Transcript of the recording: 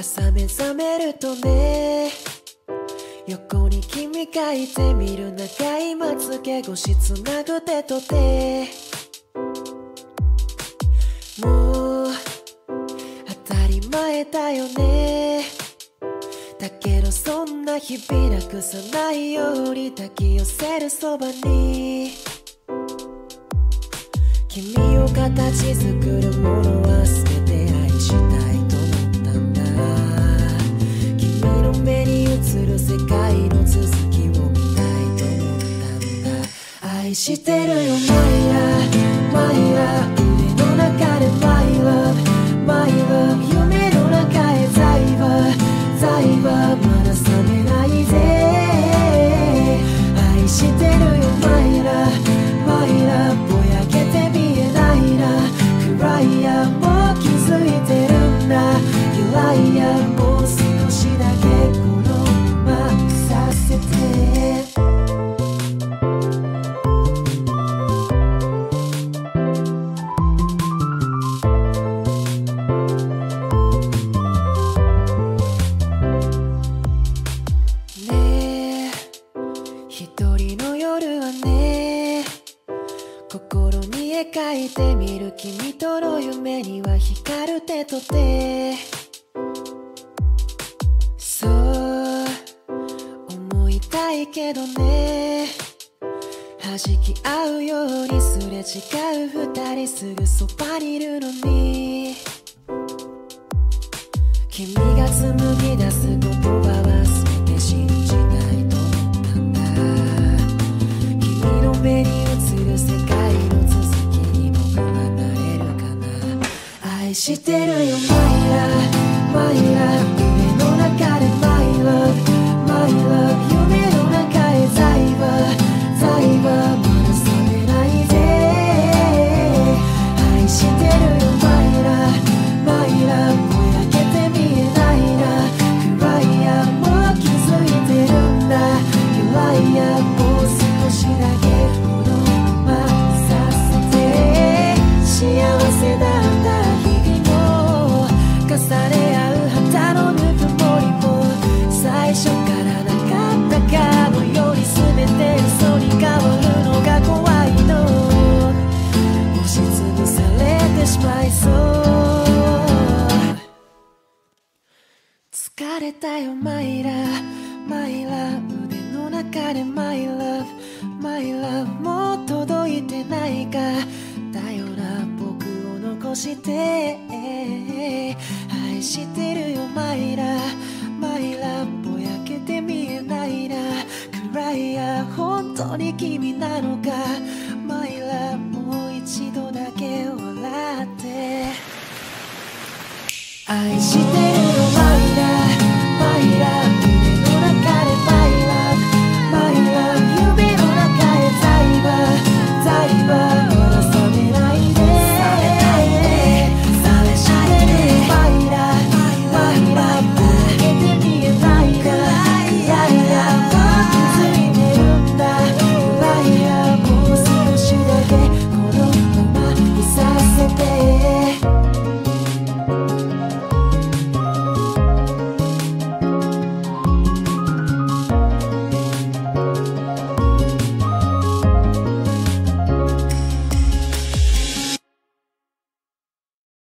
朝目覚めるとね横に君がいて見る長いまつげ越しつなぐ手と手もう当たり前だよね。だけどそんな日々なくさないように抱き寄せるそばに。君を形作るものは全て愛したい。世界の続きを見たいと思ったんだ。愛してるよ My love My love 腕の中で My love My love 夢の中へザイバーザイバー。てみる君との夢には光る手と手そう思いたいけどね。弾き合うようにすれ違う二人すぐそばにいるのに。君が紡ぎ出す言葉は全て信じないと思ったんだ。君の目にしてるよ。マイラマイラ疲れたよマイラマイラ腕の中でマイラブマイラブもう届いてないか。だよな僕を残して。愛してるよマイラマイラぼやけて見えないな。暗いや本当に君なのか。マイラもう一度だけ笑って。愛してる。